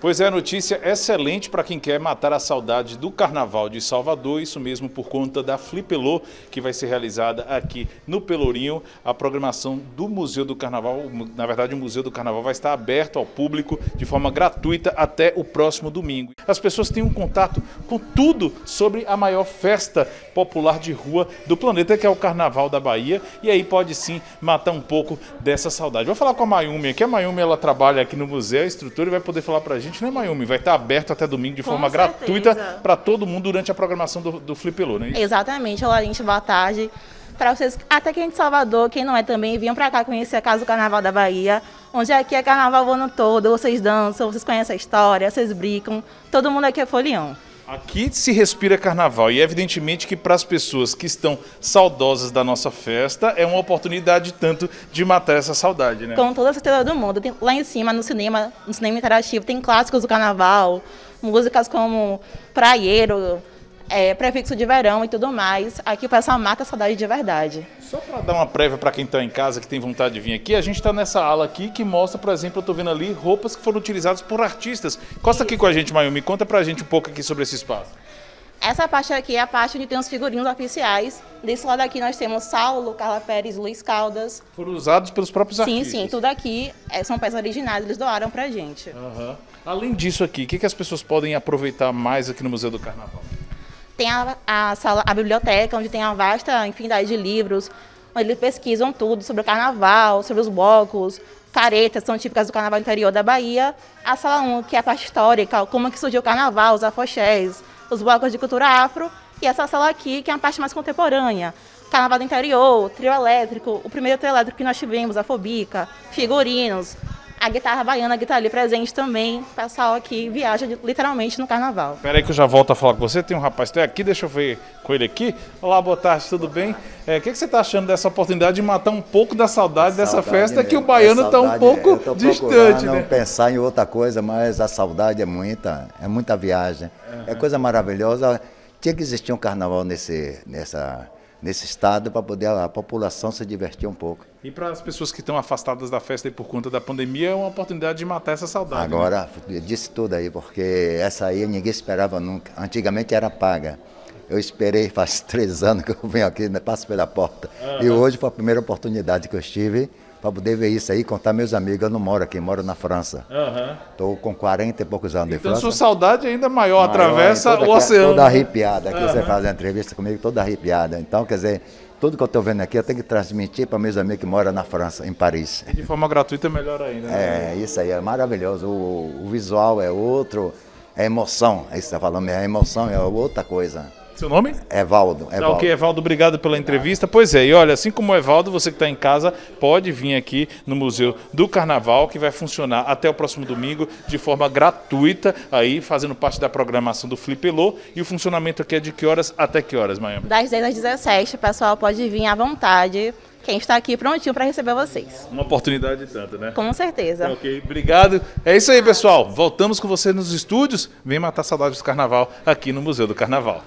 Pois é, notícia excelente para quem quer matar a saudade do Carnaval de Salvador, isso mesmo por conta da Flipelô, que vai ser realizada aqui no Pelourinho. A programação do Museu do Carnaval, na verdade o Museu do Carnaval vai estar aberto ao público de forma gratuita até o próximo domingo. As pessoas têm um contato com tudo sobre a maior festa popular de rua do planeta, que é o Carnaval da Bahia, e aí pode sim matar um pouco dessa saudade. Vou falar com a Mayumi aqui, a Mayumi ela trabalha aqui no museu, a estrutura, e vai poder falar para a gente gente, né, Mayumi? Vai estar aberto até domingo de Com forma certeza. gratuita para todo mundo durante a programação do, do Flipelô, é isso? Exatamente. Olá, gente, boa tarde. Para vocês, até quem é de Salvador, quem não é também, venham para cá conhecer a Casa do Carnaval da Bahia, onde aqui é carnaval o ano todo, vocês dançam, vocês conhecem a história, vocês brincam, todo mundo aqui é folião. Aqui se respira carnaval e evidentemente que para as pessoas que estão saudosas da nossa festa é uma oportunidade tanto de matar essa saudade, né? Com toda a certeza do mundo. Tem- lá em cima, no cinema, no cinema interativo, tem clássicos do carnaval, músicas como Praieiro, é, Prefixo de Verão e tudo mais. Aqui o pessoal mata a saudade de verdade. Só para dar uma prévia para quem está em casa, que tem vontade de vir aqui, a gente está nessa ala aqui que mostra, por exemplo, eu estou vendo ali roupas que foram utilizadas por artistas. Costa aqui com a gente, Mayumi, conta para a gente um pouco aqui sobre esse espaço. Essa parte aqui é a parte onde tem os figurinos oficiais. Desse lado aqui nós temos Saulo, Carla Pérez, Luiz Caldas. Foram usados pelos próprios Sim, artistas. sim, tudo aqui é, são peças originais, eles doaram pra gente. Aham. Além disso aqui, o que, que as pessoas podem aproveitar mais aqui no Museu do Carnaval? Tem a, a sala, a biblioteca, onde tem uma vasta infinidade de livros, onde eles pesquisam tudo sobre o carnaval, sobre os blocos, caretas, são típicas do carnaval interior da Bahia. A sala 1, que é a parte histórica, como é que surgiu o carnaval, os afoxés, os blocos de cultura afro. E essa sala aqui, que é a parte mais contemporânea. Carnaval do interior, trio elétrico, o primeiro trio elétrico que nós tivemos, a Fobica, figurinos, a guitarra baiana que está ali presente também. O pessoal aqui viaja de- literalmente no carnaval. Pera aí que eu já volto a falar com você. Tem um rapaz até aqui, deixa eu ver com ele aqui. Olá, boa tarde, tudo bem? É, O que, que você está achando dessa oportunidade de matar um pouco da saudade dessa Saudade festa que o baiano É está um pouco eu tô distante, procurando né? pensar em outra coisa, mas a saudade é muita, é muita viagem. É coisa maravilhosa. Tinha que existir um carnaval nesse, nessa, nesse estado para poder a população se divertir um pouco. E para as pessoas que estão afastadas da festa por conta da pandemia, é uma oportunidade de matar essa saudade. né? Agora, disse tudo aí, porque essa aí ninguém esperava nunca. Antigamente era paga. Eu esperei faz três anos que eu venho aqui, né, passo pela porta. E hoje foi a primeira oportunidade que eu estive para poder ver isso aí, contar meus amigos. Eu não moro aqui, moro na França. Estou com 40 e poucos anos de Então França. sua saudade ainda maior, Maior, atravessa toda o aqui- oceano. Toda arrepiada. Aqui você faz a entrevista comigo, toda arrepiada. Então, quer dizer, tudo que eu estou vendo aqui, eu tenho que transmitir para meus amigos que moram na França, em Paris. De forma gratuita é melhor ainda. né? É, isso aí é maravilhoso. O, o visual é outro, é emoção. É isso que você está falando, é emoção, é outra coisa. Seu nome? Evaldo. Tá Evaldo. ok, Evaldo, obrigado pela entrevista. Pois é, e olha, assim como o Evaldo, você que está em casa, pode vir aqui no Museu do Carnaval, que vai funcionar até o próximo domingo de forma gratuita, aí fazendo parte da programação do Flipelô. E o funcionamento aqui é de que horas até que horas, Miami? Das 10 às 17, o pessoal pode vir à vontade. Quem está aqui prontinho para receber vocês. Uma oportunidade tanto, né? Com certeza. Ok, obrigado. É isso aí, pessoal. Voltamos com você nos estúdios. Vem matar saudades do Carnaval aqui no Museu do Carnaval.